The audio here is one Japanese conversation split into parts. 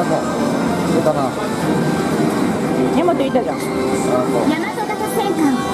たか出たな。いたじゃん。戦艦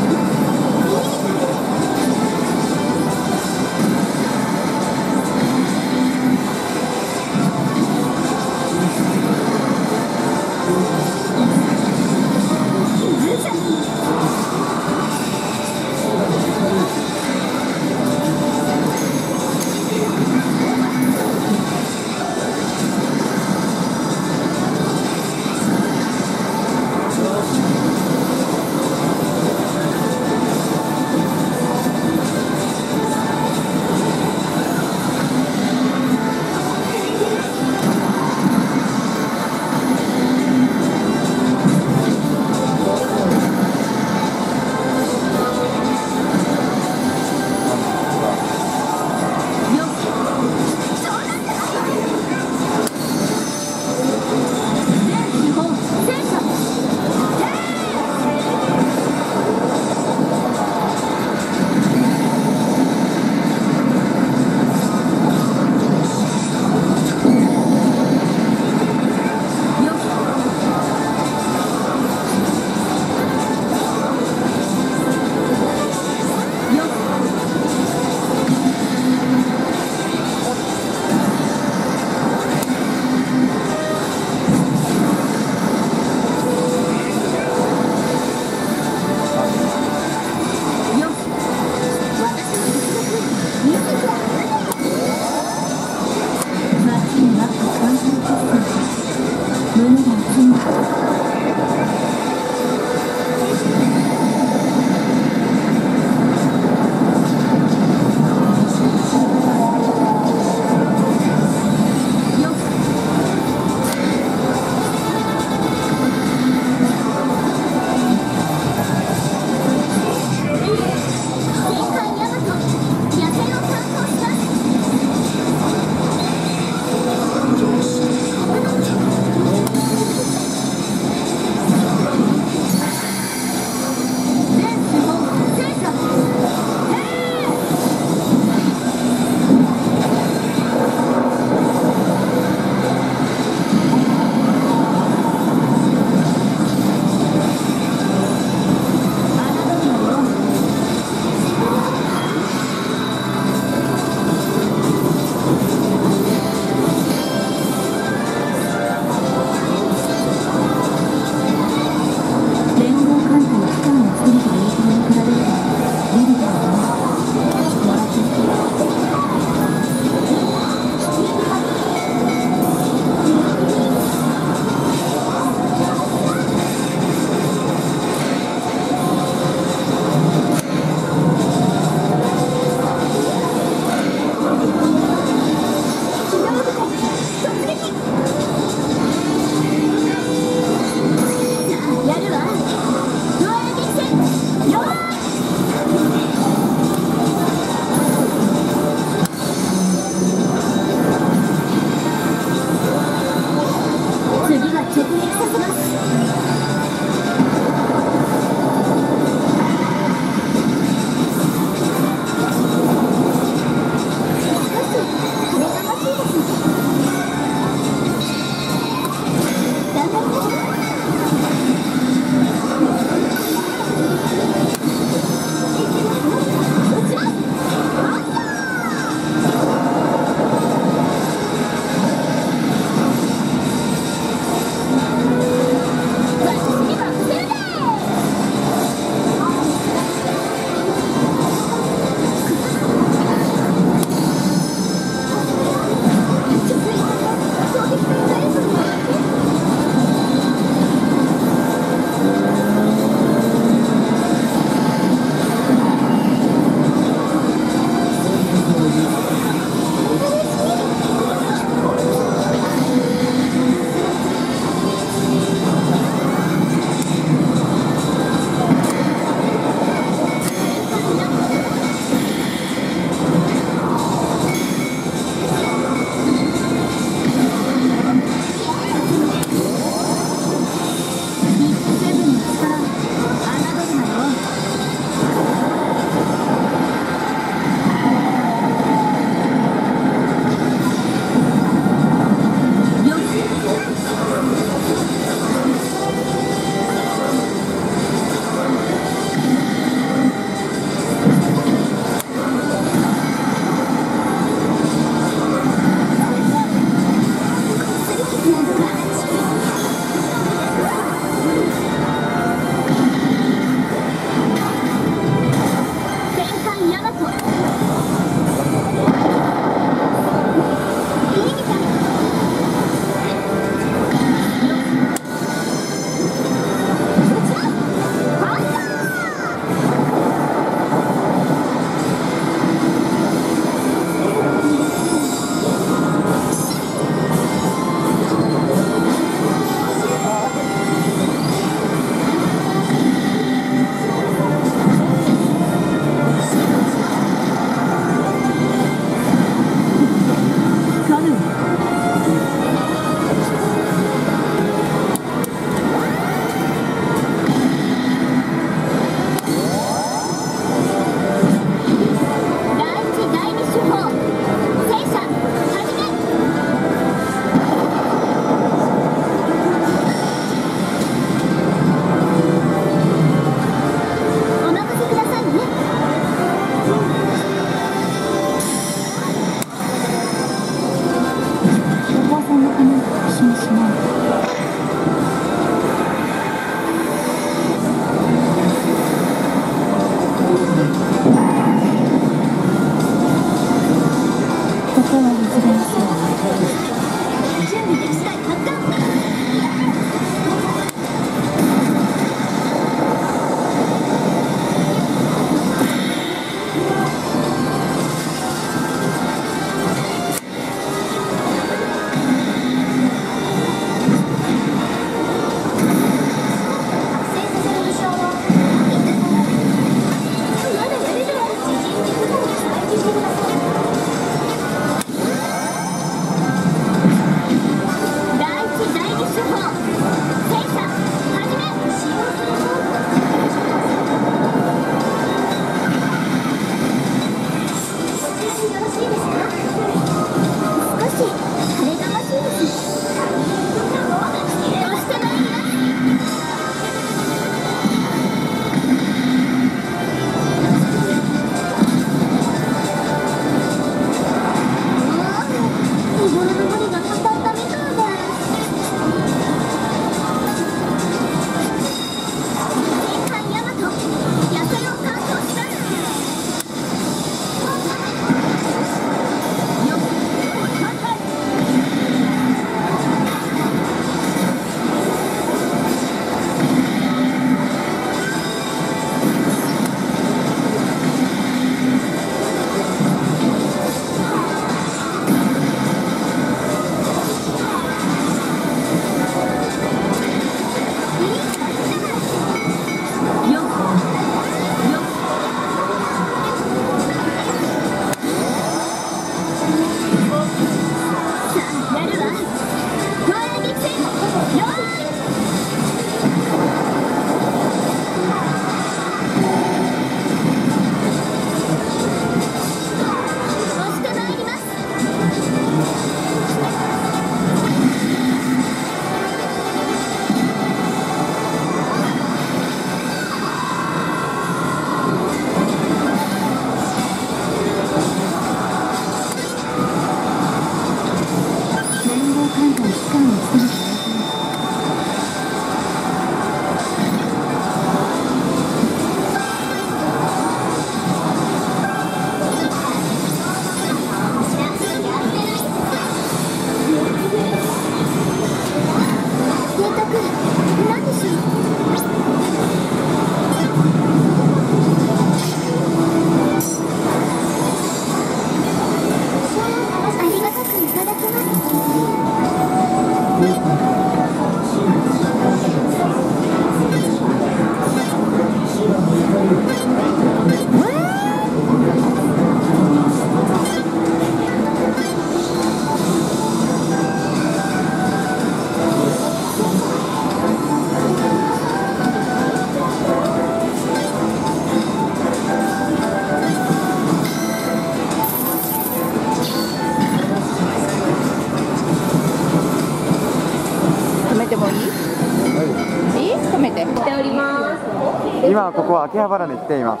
ここ秋葉原に来ています。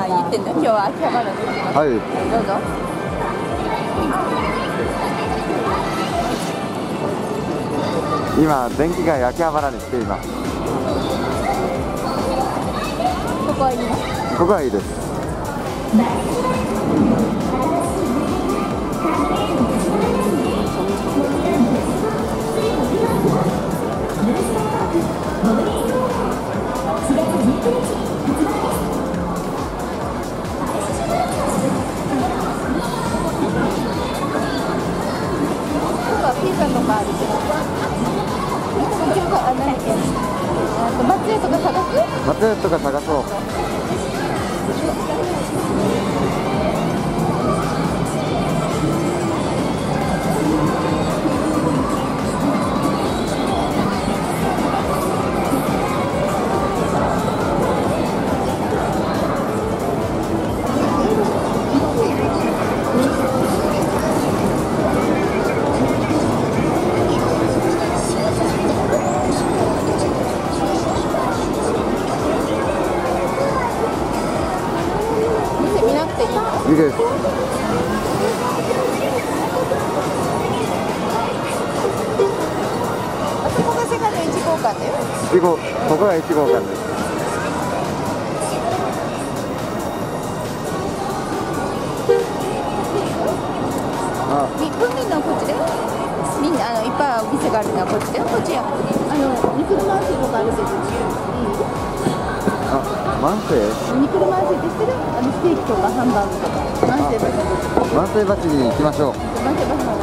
あ言ってんの今日は秋葉原ですはい。どうぞ今電気街秋葉原に来ています。ここはいいの？ここはいいですとかピザとかあるけど結局あ何だっけあと松屋とか探す？松屋とか探そう。1号ここが1号館です。あ。み海のこっちで？みんなあのいっぱいお店があるのはこっちで？こっちや。あの肉回しとかあるけど。あ万世肉回しって知ってる？あのステーキとかハンバーグとか。万世橋万世橋に行きましょう。万世橋の